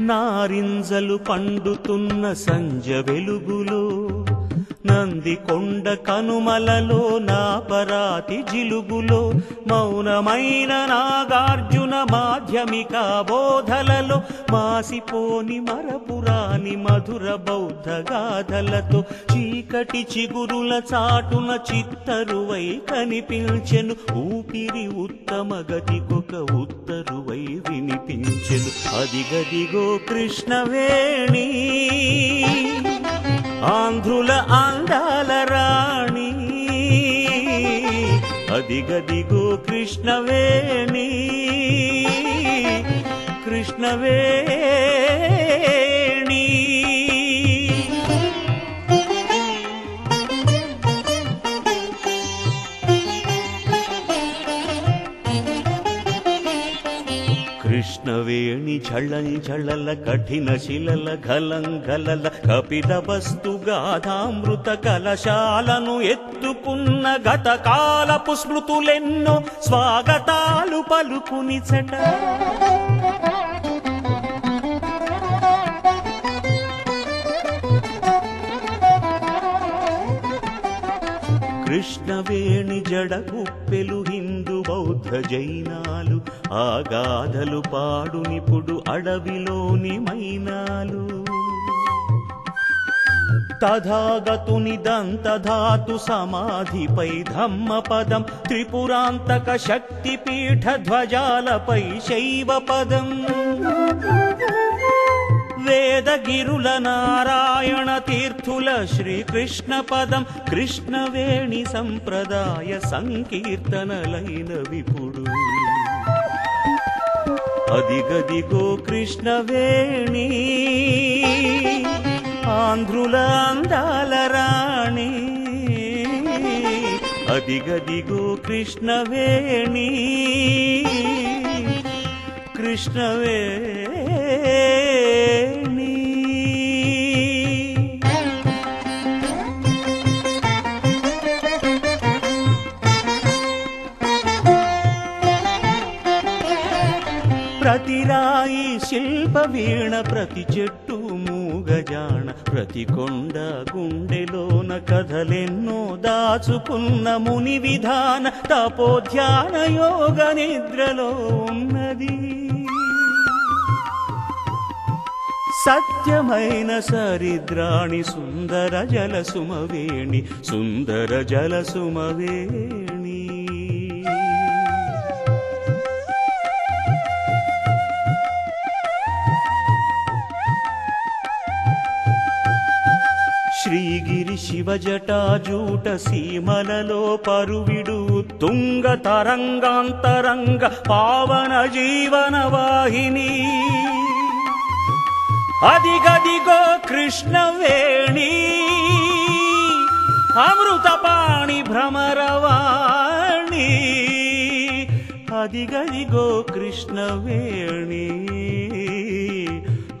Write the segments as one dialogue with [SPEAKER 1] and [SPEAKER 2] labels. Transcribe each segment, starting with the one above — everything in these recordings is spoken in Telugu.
[SPEAKER 1] నారింజలు పండుతున్న సంజ వెలుగులో నంది కొండ కనుమలలో నా పరాతి జిలుగులో మౌనమైన నాగార్జున మాధ్యమిక బోధలలో మాసిపోని మరపురాని మధుర బౌద్ధ గాథలతో చీకటి చిగురుల చాటున చిత్తరువై కనిపించెను. ఊపిరి ఉత్తమ గతికొక ఉత్తరువై వినిపించెను అదిగదిగో కృష్ణవేణి ఆంధ్రుల అందాల రాణి. అదిగదిగో కృష్ణవేణి కృష్ణవేణి ఝళంఝళల కఠిన శిలల ఘలంఘలల కపిల వస్తు గాథామృత కలశాలను ఎత్తుకున్న గత కాలపు స్మృతులెన్నో స్వాగతాలు పలుకునిచట కృష్ణవేణి జడగుప్పెలు హిందూ బౌద్ధ జైనాలు ఆ గాథలు పాడు నిపుడు అడవిలోని మైనాలు. తథాగతుని దంతధాతు సమాధిపై ధమ్మపదం త్రిపురాంతక శక్తిపీఠ ధ్వజాలపై శైవ పదం వేదగిరుల నారాయణ తీర్థుల శ్రీకృష్ణ పదం కృష్ణవేణి సంప్రదాయ సంకీర్తనలైన విపుడు. అదిగదిగో కృష్ణవేణి ఆంధ్రుల అందాల రాణి. అదిగదిగో కృష్ణవేణి కృష్ణవే ప్రతి రాయి శిల్ప వీణ ప్రతి చెట్టు మూగజాణ ప్రతి కొండ గుండెలోన కథలెన్నో దాచుకున్న ముని విధాన తపోధ్యాన యోగ నిద్రలో ఉన్నది. సత్యమైన సరిద్రాణి సుందర జల సుమవేణి సుందర జల సుమవేణి. శ్రీగిరి శివజటాజూట సీమలలో పరువిడు తుంగ తరంగాంతరంగ పావన జీవన వాహిని. అదిగదిగో కృష్ణవేణి అమృతపాణి భ్రమరవాణి. అదిగదిగో కృష్ణవేణి.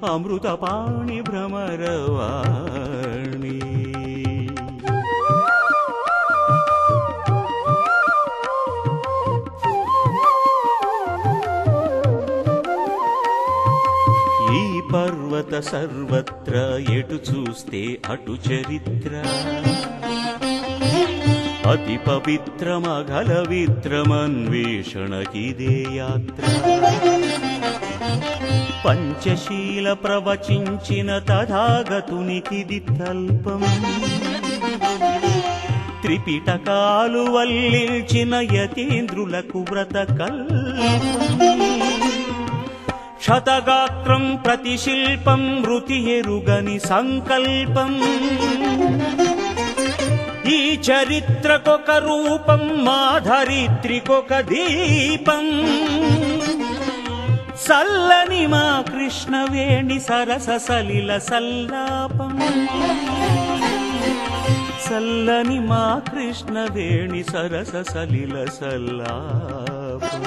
[SPEAKER 1] అమృతపాణి భ్రమరవాణి. ఈ పర్వత సర్వత్ర ఎటు చూస్తే అటు చరిత్ర. అతి పవిత్రమగల విత్రమన్వేషణకిదే యాత్ర. పంచశీల ప్రవచించిన తథాగతునికిది తల్పం త్రిపిటకాలు వల్లిల్చిన యతీంద్రులకు వ్రత క్షతగాత్రం ప్రతిశిల్పం మృతి ఎరుగని సంకల్పం. ఈ చరిత్రకొక రూపం మా ధరిత్రికొక దీపం. సల్లని మా కృష్ణవేణి సరస సలిల సల్లాపం. సల్లని మా కృష్ణవేణి సరస సలిల సల్లాపం.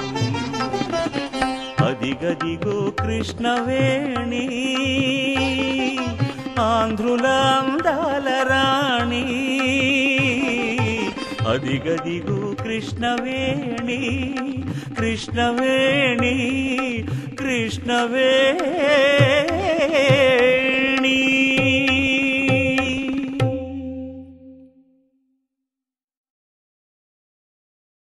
[SPEAKER 1] అదిగదిగో కృష్ణవేణి ఆంధ్రుల అందాల రాణి. అదిగదిగో कृष्णवेणी कृष्णवेणी कृष्णवे